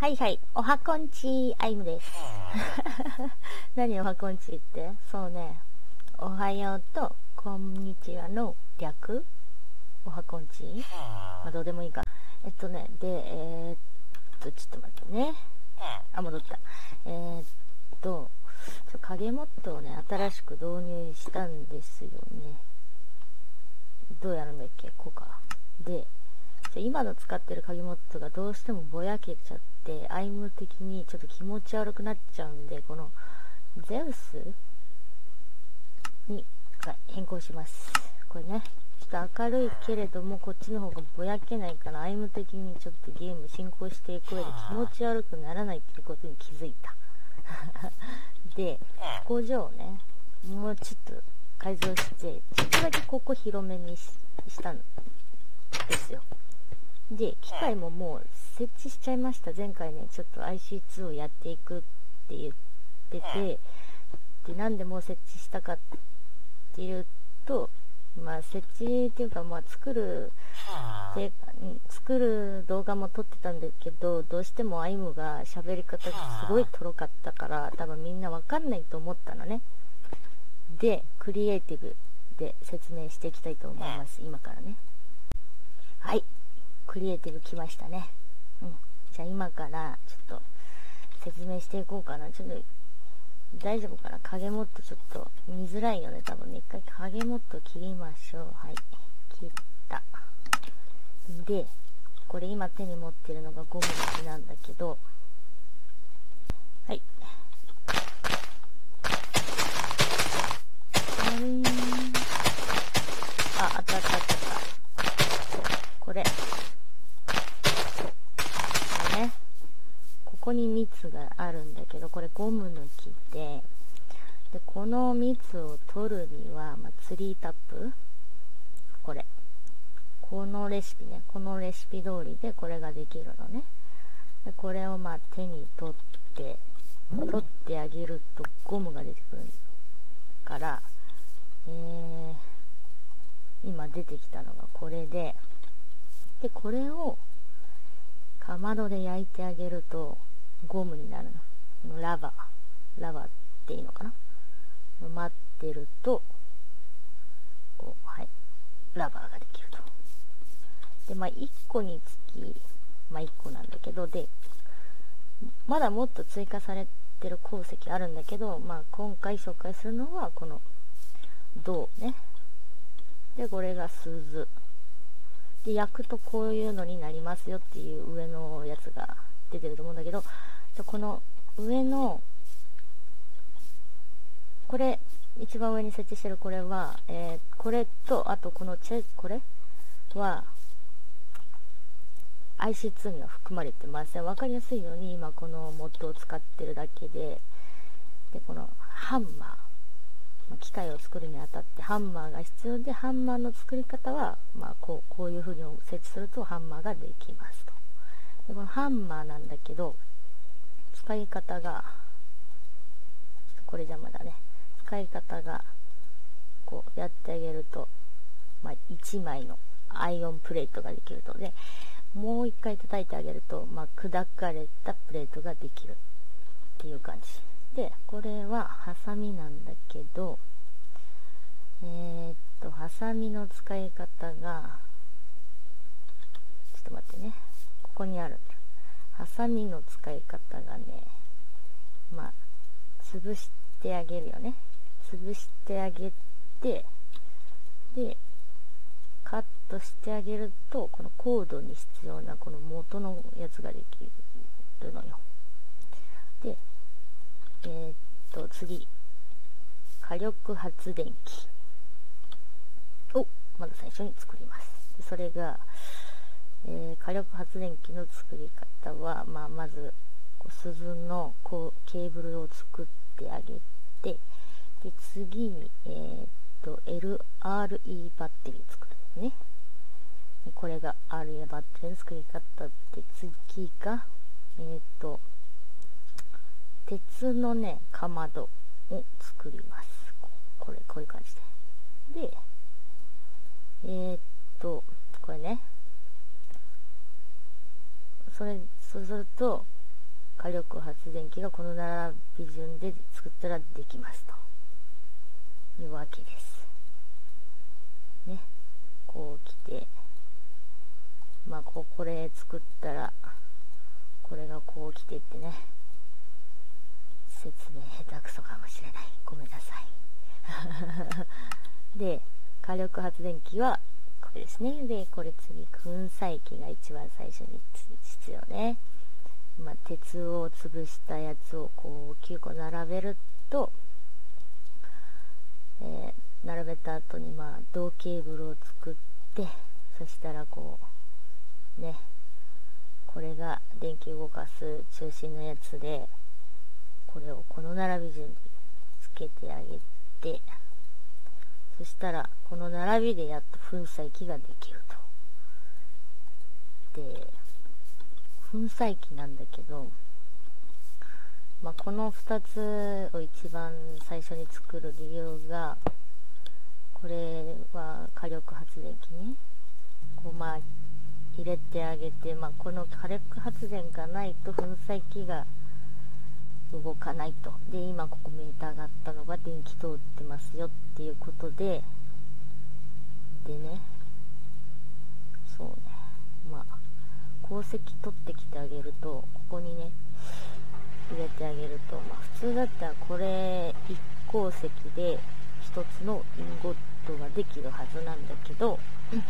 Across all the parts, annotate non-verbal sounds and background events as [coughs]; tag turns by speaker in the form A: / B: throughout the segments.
A: はいはい。おはこんちアイムです。[laughs] 何おはこんちって？そうね。おはようとこんにちはの略？おはこんちまあ、どうでもいいか。えっとね、で、えー、っと、ちょっと待ってね。あ、戻った。えー、っと、ちょ影モットをね、新しく導入したんですよね。どうやるんだっけ？こうか。で、今の使ってる鍵モットがどうしてもぼやけちゃって、アイム的にちょっと気持ち悪くなっちゃうんで、このゼウスに変更します。これね、ちょっと明るいけれども、こっちの方がぼやけないから、アイム的にちょっとゲーム進行していく上で気持ち悪くならないってことに気づいた。[laughs] で、工場をね、もうちょっと改造して、ちょっとだけここ広めにしたんですよ。で、機械ももう設置しちゃいました。前回ね、ちょっと IC2 をやっていくって言ってて、で、なんでもう設置したかっていうと、まあ、設置っていうか、まあ、作る、で、作る動画も撮ってたんだけど、どうしてもアイムが喋り方がすごいとろかったから、多分みんなわかんないと思ったのね。で、クリエイティブで説明していきたいと思います。今からね。はい。クリエイティブ来ましたね。うん。じゃあ今からちょっと説明していこうかな。ちょっと大丈夫かな？影もっとちょっと見づらいよね。多分ね。一回影もっと切りましょう。はい。切った。で、これ今手に持ってるのがゴム口なんだけど、はい。あ、あったあったあったあった。これ。ここに蜜があるんだけど、これゴムの木で、で、この蜜を取るには、まあ、ツリータップ？これ。このレシピね、このレシピ通りでこれができるのね。で、これをまあ手に取って、取ってあげるとゴムが出てくるから、えー、今出てきたのがこれで、で、これをかまどで焼いてあげると、ゴムになるの。ラバー。ラバーっていいのかな？待ってると、こう、はい。ラバーができると。で、まあ、1個につき、まあ、1個なんだけど、で、まだもっと追加されてる鉱石あるんだけど、まあ、今回紹介するのは、この、銅ね。で、これが鈴。で、焼くとこういうのになりますよっていう上のやつが出てると思うんだけど、この上の、これ、一番上に設置してるこれは、えー、これと、あとこのチェ、これは、IC2 には含まれてません。わかりやすいように今このモッドを使ってるだけで、で、このハンマー、機械を作るにあたってハンマーが必要で、ハンマーの作り方は、まあ、こう、こういう風に設置するとハンマーができますと。でこのハンマーなんだけど、使い方が、これ邪魔だね。使い方が、こうやってあげると、まあ、1枚のアイオンプレートができるので、もう一回叩いてあげると、まあ、砕かれたプレートができるっていう感じ。で、これはハサミなんだけど、えー、っと、ハサミの使い方が、ちょっと待ってね。ここにある。ハサミの使い方がね、まあ、潰してあげるよね。潰してあげて、で、カットしてあげると、このコードに必要なこの元のやつができるのよ。で、えー、っと、次。火力発電機を、まず最初に作ります。それが、えー、火力発電機の作り方は、まあ、まずこう鈴のこうケーブルを作ってあげてで次に、えー、っと LRE バッテリー作るね。これが RE バッテリーの作り方で次がえー、っと鉄のねかまどを作ります。これこういう感じで。でえー、っとこれねそれそうすると火力発電機がこの並び順で作ったらできますと。いうわけです。ね。こう来てまあここれ作ったらこれがこう来てってね。説明下手くそかもしれない。ごめんなさい。[laughs] で火力発電機はですね。でこれ次粉砕機が一番最初に必要ね。まあ、鉄を潰したやつをこう9個並べると、えー、並べた後にまあ銅ケーブルを作ってそしたらこうねこれが電気動かす中心のやつでこれをこの並び順につけてあげてそしたらこの並びでやっと粉砕機ができると。で粉砕機なんだけど、まあ、この2つを一番最初に作る理由がこれは火力発電機ね。こうま入れてあげて、まあ、この火力発電がないと粉砕機が動かないと。で今ここメーターがあったのが電気通ってますよっていうことで。でね。そうね。まあ鉱石取ってきてあげるとここにね入れてあげると、まあ、普通だったらこれ1鉱石で1つのインゴットができるはずなんだけど [coughs] ちょっ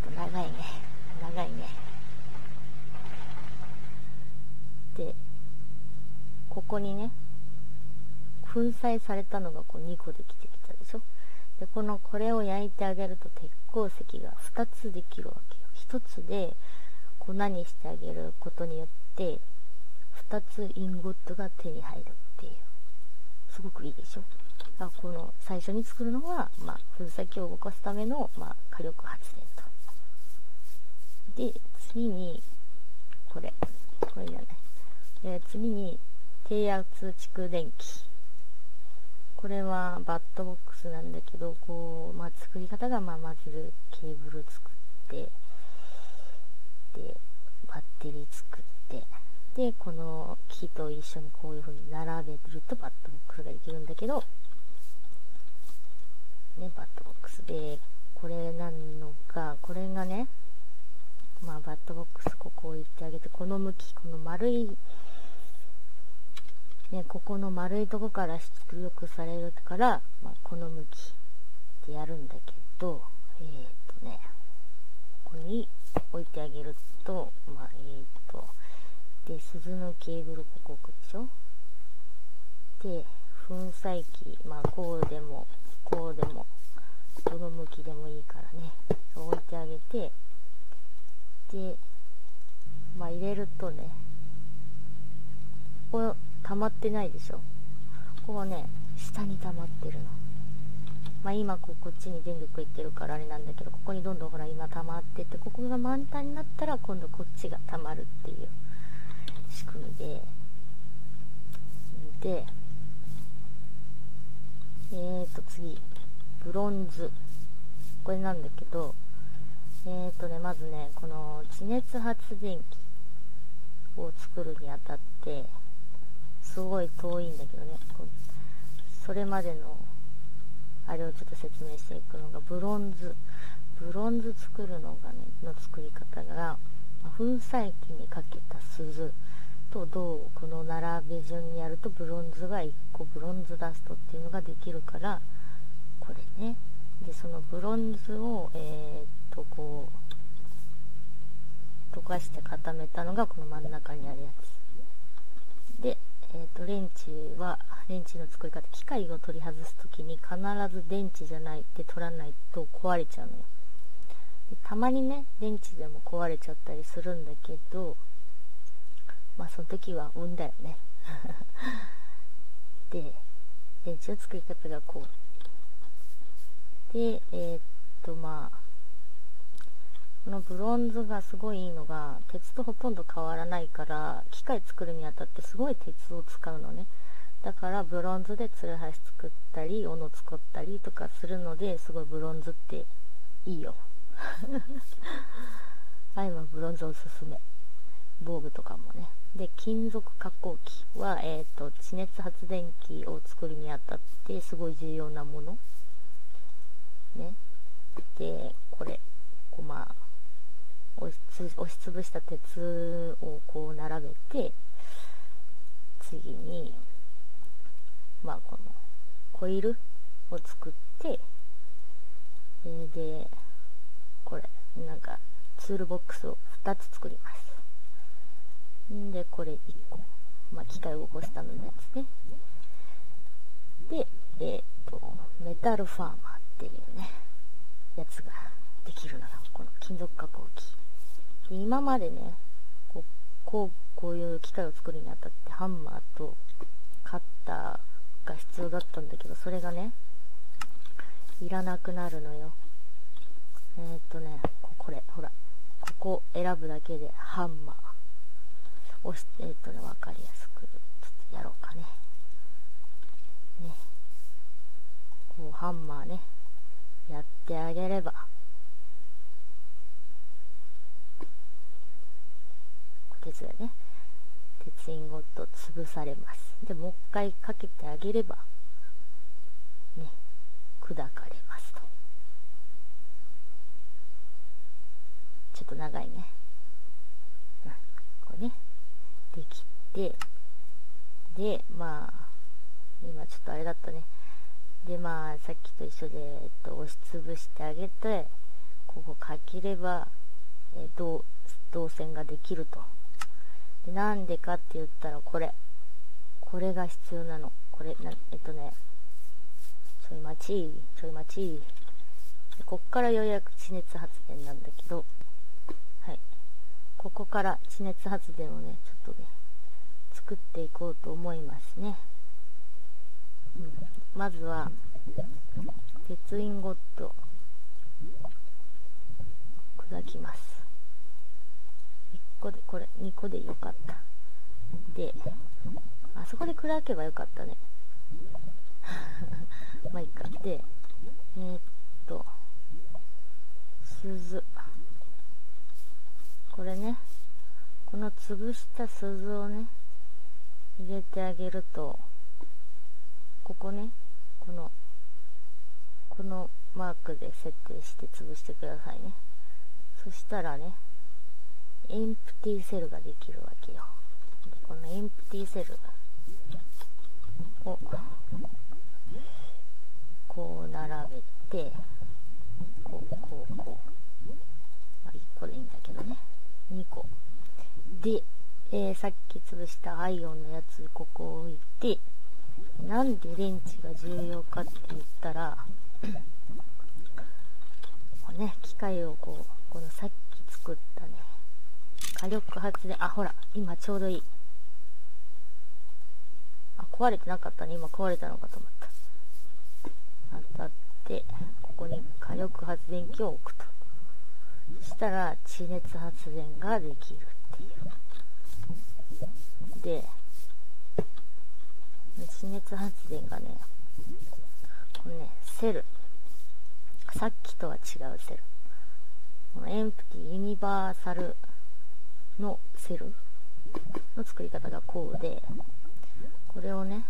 A: と長いね。長いね。でここにね粉砕されたのがこう2個できてきたでしょ？でこのこれを焼いてあげると鉄鉱石が2つできるわけよ。1つで粉にしてあげることによって2つインゴットが手に入るっていう。すごくいいでしょ？あこの最初に作るのは、まあ、粉砕を動かすための、まあ、火力発電と。で次にこれ。これじゃない、え次に低圧蓄電器。これはバットボックスなんだけどこう、まあ、作り方が、まあ、まずケーブル作ってでバッテリー作ってでこの木と一緒にこういう風に並べるとバットボックスができるんだけどねバットボックスでこれなのがこれがねまあバットボックスここ置いてあげてこの向きこの丸いね、ここの丸いとこから出力されるから、まあ、この向きでやるんだけど、えー、とね、ここに置いてあげると、まあ、えー、と、で、鈴のケーブルここ置くでしょ？で、粉砕機、まあ、こうでも、こうでも、どの向きでもいいからね、置いてあげて、で、まあ、入れるとね、ここ溜まってないでしょ。ここね下に溜まってるの。まあ今ここっちに電力いってるからあれなんだけどここにどんどんほら今溜まってってここが満タンになったら今度こっちが溜まるっていう仕組みで。でえーと次。ブロンズ。これなんだけどえーとねまずねこの地熱発電機を作るにあたってすごい遠いんだけどね。それまでのあれをちょっと説明していくのがブロンズ。ブロンズ作るのがねの作り方が粉砕機にかけた鈴と銅この並べ順にやるとブロンズが1個ブロンズダストっていうのができるからこれね。でそのブロンズをえー、っとこう溶かして固めたのがこの真ん中にあるやつ。でえーと、レンチはレンチの作り方機械を取り外す時に必ず電池じゃないって取らないと壊れちゃうのよ。でたまにね電池でも壊れちゃったりするんだけどまあその時は運だよね。[laughs] で電池の作り方がこう。でえっ、とまあこのブロンズがすごいいいのが鉄とほとんど変わらないから機械作るにあたってすごい鉄を使うのねだからブロンズでつるはし作ったり斧作ったりとかするのですごいブロンズっていいよはい、ま [laughs] あ、ブロンズおすすめ防具とかもね。で、金属加工機は、えっ、ー、と、地熱発電機を作るにあたってすごい重要なもの。ね。で、これ、こうまあ、押し押しつぶした鉄をこう並べて、次に、まあこの、コイルを作って、え、で、これ、なんか、ツールボックスを2つ作ります。んで、これ1個。まあ、機械を起こすためのやつね。で、えっ、ー、と、メタルファーマーっていうね、やつができるのよ。この金属加工機。今までね、こう、こう、こういう機械を作るにあたってハンマーとカッターが必要だったんだけど、それがね、いらなくなるのよ。えー、っとね、これ、ほら、ここ選ぶだけでハンマー。押して、えー、っとね、わかりやすく、ちょっとやろうかね。ね。こう、ハンマーね、やってあげれば、鉄だね。鉄インゴット潰されます。で、もう一回かけてあげれば、ね、砕かれますと。ちょっと長いね。うん、これね、できて、で、まあ、今ちょっとあれだったね。で、まあ、さっきと一緒で、えっと、押しつぶしてあげて、ここかければ、えー、導線ができると。でなんでかって言ったら、これ。これが必要なの。これ、なえっとね、ちょい待ち、ちょい待ち。こっからようやく地熱発電なんだけど、はい。ここから地熱発電をね、ちょっとね、作っていこうと思いますね。うん、まずは、鉄インゴット、砕きます。個で、これ、2個でよかった。で、あそこで砕けばよかったね。[laughs] まあいいか。で、えー、っと、鈴。これね、この潰した鈴をね、入れてあげると、ここね、この、このマークで設定して潰してくださいね。そしたらね、エンプティセルができるわけよ。このエンプティセルを、こう並べて、こう、こう、こう。まあ、1個でいいんだけどね。2個。で、えー、さっき潰したアイオンのやつ、ここを置いて、なんで電池が重要かって言ったら、こうね、機械をこう、このさっき、火力発電、あ、ほら、今ちょうどいい。あ、壊れてなかったね。今壊れたのかと思った。当たって、ここに火力発電機を置くと。そしたら、地熱発電ができるっていう。で、地熱発電がね、このね、セル。さっきとは違うセル。このエンプティユニバーサルのセルの作り方がこうで、これをね、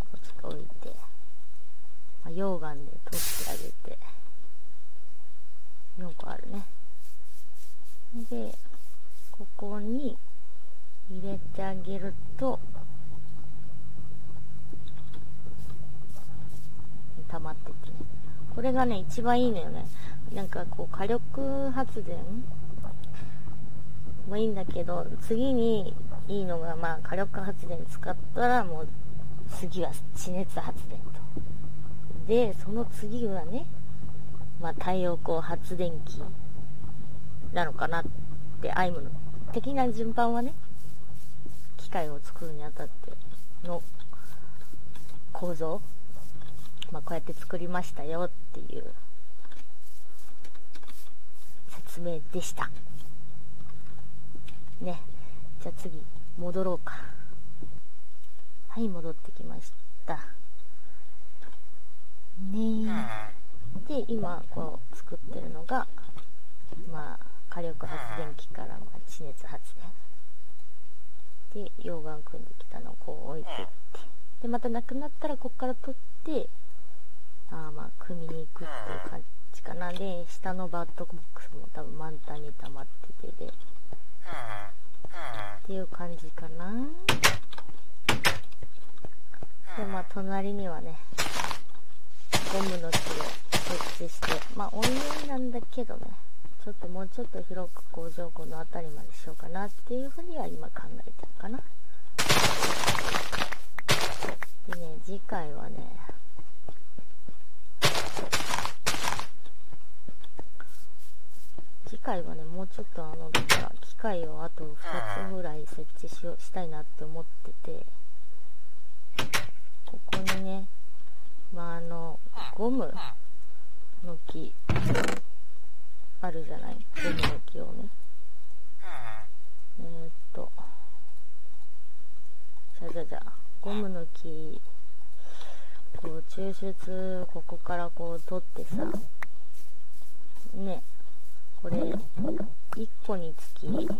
A: こうちょっと置いて、まあ、溶岩で取ってあげて、4個あるね。で、ここに入れてあげると、溜まっててね。これがね、一番いいのよね。なんかこう、火力発電もいいんだけど、次にいいのが、まあ、火力発電使ったら、もう、次は地熱発電と。で、その次はね、まあ、太陽光発電機なのかなってアイムの的な順番はね、機械を作るにあたっての構造、まあ、こうやって作りましたよっていう説明でした。ね。じゃあ次、戻ろうか。はい、戻ってきました。ねで、今、こう、作ってるのが、まあ、火力発電機から、ま、地熱発電で溶岩組んできたのをこう置いてってでまたなくなったらこっから取ってあまあ組みに行くっていう感じかなで下のバットボックスも多分満タンに溜まっててでっていう感じかな。でまあ隣にはねゴムの木を設置してまあお家なんだけどねちょっともうちょっと広く工場庫の辺りまでしようかなっていうふうには今考えてるかな。でね次回はね次回はねもうちょっとあのだから械をあと2つぐらい設置しよしたいなって思ってて。ここにねまああのゴムの木あるじゃない？ゴムの木をね。えー、っとじゃじゃじゃゴムの木こう抽出ここからこう取ってさねこれ1個につき。こ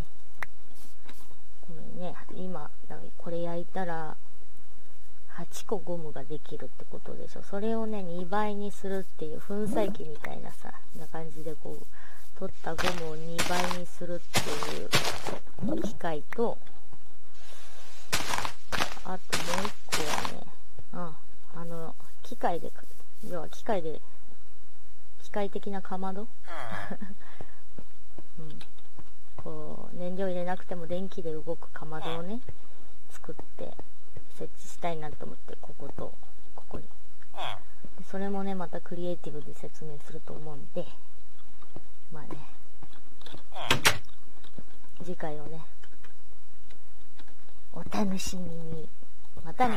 A: れね。今これ焼いたら8個ゴムができるってことでしょ。それをね2倍にするっていう粉砕機みたいなさな感じでこう取ったゴムを2倍にするっていう機械とあともう1個はねうんあの機械で要は機械で機械的なかまど？[laughs] 燃料入れなくても電気で動くかまどをね作って設置したいなと思ってこことここに。それもねまたクリエイティブで説明すると思うんでまあね。次回をねお楽しみに。またね